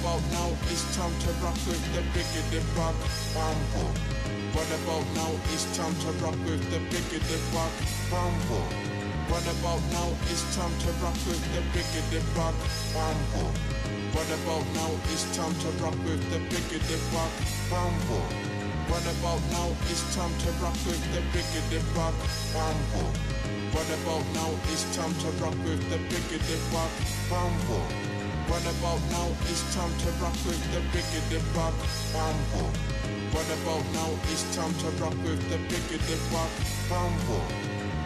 about now? It's time to rock with the biggity rock bumble. What about now? It's time to rock with the biggity rock bumble. What about now? It's time to rock with the biggity rock bumble. What about now? It's time to rock with the biggity rock bumble. What about now? It's time to rock with the biggity rock bumble. What about now? It's time to rock with the biggity rock bumble. What about now? It's time to rock with the biggity rock bumble. What about now? It's time to rock with the biggity rock bumble.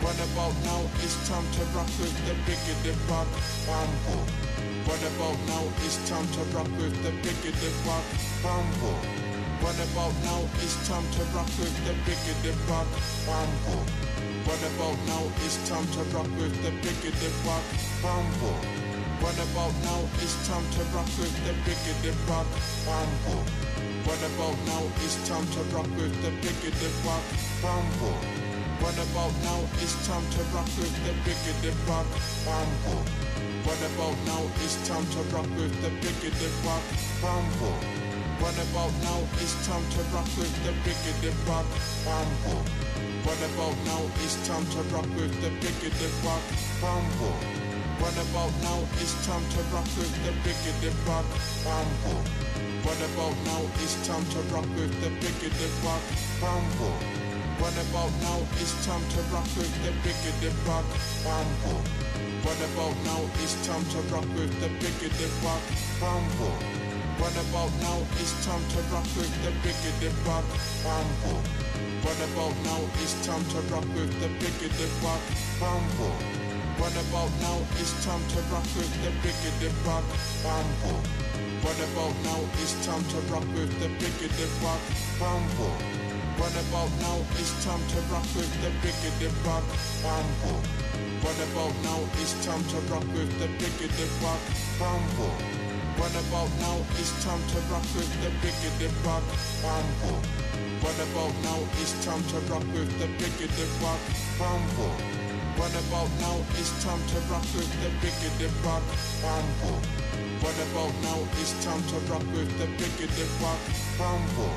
What about now? It's time to rock with the biggity rock bumble. What about now? It's time to rock with the biggity rock bumble. What about now? It's time to rock with the biggity rock bumble. What about now? It's time to rock with the biggity rock bumble. What about now? It's time to rock with the biggity rock bumble. What about now? It's time to rock with the biggity rock bumble. What about now? It's time to rock with the biggity rock bumble. What about now? It's time to rock with the biggity rock bumble. What about now? It's time to rock with the biggity rock bumble. What about now? It's time to rock with the biggity rock bumble. What about now? It's time to rock with the biggity rock bumble. What about now? It's time to rock with the biggity rock bumble. What about now? It's time to rock with the biggity rock bumble. What about now? It's time to rock with the biggity rock bumble. What about now? It's time to rock with the biggity rock bumble. What about now? It's time to rock with the biggity rock bumble. What about now? It's time to rock with the biggity rock bumble. What about now? It's time to rock with the biggity rock bumble. What about now? It's time to rock with the biggity rock bumble. What about now? It's time to rock with the biggity rock bumble. What about now? It's time to rock with the biggity rock bumble. What about now? It's time to rock with the biggity rock bumble. What about now? It's time to rock with the biggity rock bumble. What about now? It's time to rock with the biggity rock bumble.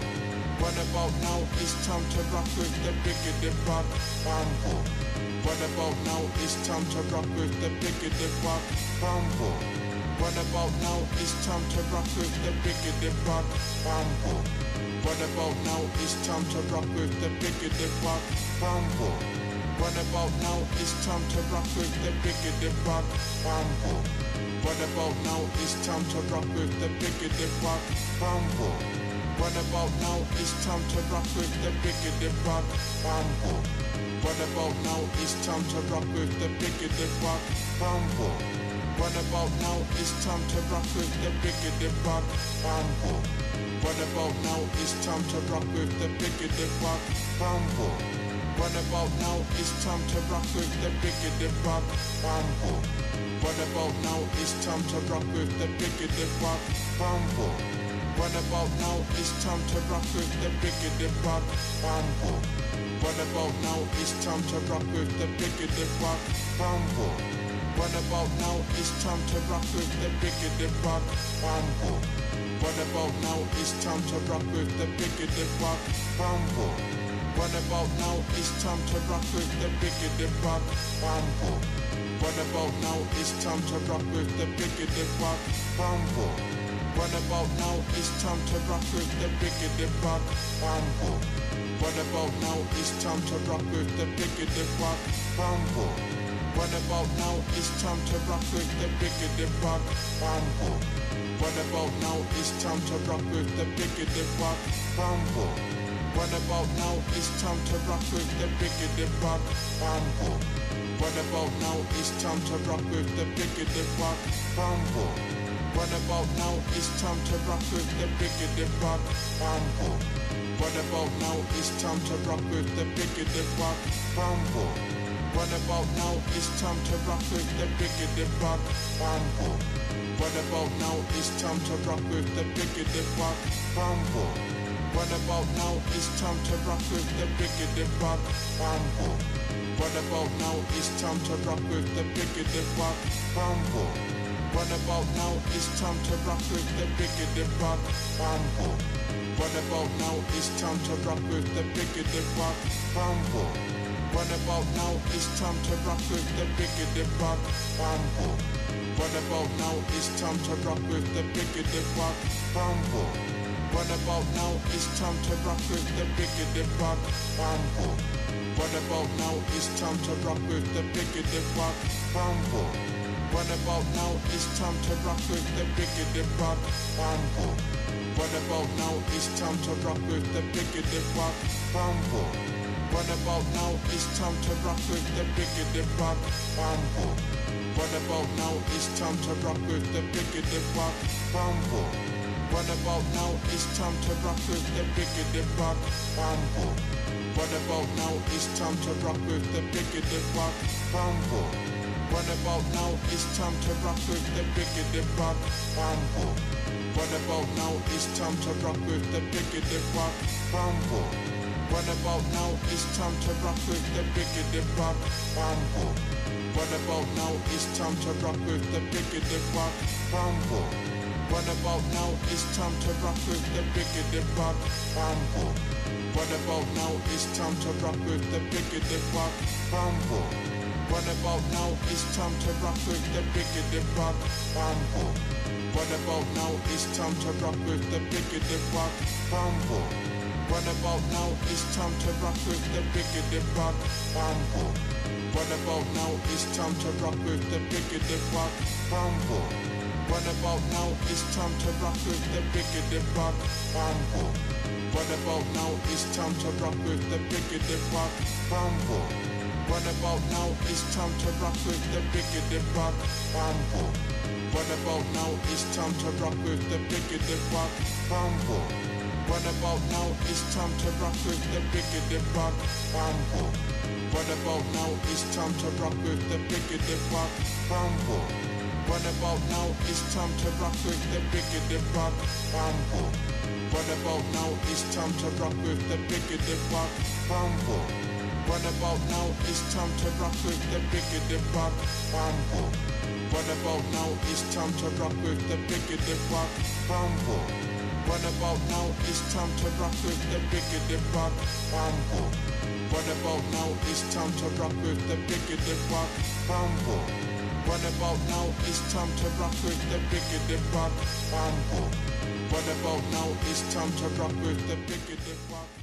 What about now? It's time to rock with the biggity rock bumble. What about now? It's time to rock with the biggity rock bumble. What about now? It's time to rock with the biggity rock bumble. What about now? It's time to rock with the biggity rock bumble. What about now? It's time to rock with the biggity rock bumble. What about now? It's time to rock with the biggity rock bumble. What about now? It's time to rock with the biggity rock bumble. What about now? It's time to rock with the biggity rock bumble. What about now? It's time to rock with the biggity rock bumble. What about now? It's time to rock with the biggity rock bumble. What about now? It's time to rock with the biggity rock bumble. What about now? It's time to rock with the biggity rock bumble. What about now? It's time to rock with the biggity rock bumble. What about now? It's time to rock with the biggity rock bumble. What about now? It's time to rock with the biggity rock bumble. What about now? It's time to rock with the biggity rock bumble. What about now? It's time to rock with the biggity rock bumble. What about now? It's time to rock with the biggity rock bumble. What about now? It's time to rock with the biggity rock bumble. What about now? It's time to rock with the biggity rock bumble. What about now? It's time to rock with the biggity rock bumble. What about now? It's time to rock with the biggity rock bumble. What about now? It's time to rock with the biggity rock bumble. What about now? It's time to rock with the biggity rock bumble. What about now? It's time to rock with the biggity rock bumble. What about now? It's time to rock with the biggity rock bumble. What about now? It's time to rock with the biggity rock bumble. What about now? It's time to rock with the biggity rock bumble. What about now? It's time to rock with the biggity rock bumble. What about now? It's time to rock with the biggity rock bumble. What about now? It's time to rock with the biggity rock. Bamboo. What about now? It's time to rock with the biggity rock. Bamboo. What about now? It's time to rock with the biggity rock. Bamboo. What about now? It's time to rock with the biggity rock. Bamboo. What about now? It's time to rock with the biggity rock. Bamboo. What about now? It's time to rock with the biggity rock. Bamboo. What about now? It's time to rock with the biggity rock. Bamboo. What about now? It's time to rock with the biggity rock. Bamboo. What about now? It's time to rock with the biggity rock. Bamboo. What about now? It's time to rock with the biggity rock. Bamboo. What about now? It's time to rock with the biggity rock. Bamboo. What about now? It's time to rock with the biggity rock. Bamboo. What about now? It's time to rock with the biggity rock. Bamboo. What about now? It's time to rock with the biggity rock. Bamboo. What about now? It's time to rock with the biggity rock. Bamboo. What about now? It's time to rock with the biggity rock. Bamboo. What about now? It's time to rock with the biggity rock. Bamboo. What about now? It's time to rock with the biggity rock. Bamboo. What about now? It's time to rock with the biggity rock. Bamboo. What about now? It's time to rock with the biggity rock. Bamboo. What about now? It's time to rock with the biggity rock. Bamboo. What about now? It's time to rock with the biggity rock. Bamboo. What about now? It's time to rock with the biggity rock. Bamboo. What about now? It's time to rock with the biggity rock. Bamboo. What about now? It's time to rock with the biggity rock. Bamboo. What about now? It's time to rock with the biggity rock. Bamboo. What about now? It's time to rock with the biggity rock. Bamboo. What about now? It's time to rock with the biggity rock. Bamboo. What about now? It's time to rock with the biggity rock. Bamboo. What about now? It's time to rock with the biggity rock. Bamboo. What about now? It's time to rock with the biggity rock. Bamboo. What about now? It's time to rock with the biggity rock. Bamboo. What about now? It's time to rock with the biggity rock. Bamboo. What about now? It's time to rock with the biggity rock. Bamboo. What about now? It's time to rock with the biggity rock. Bamboo. What about now? It's time to rock with the biggity rock.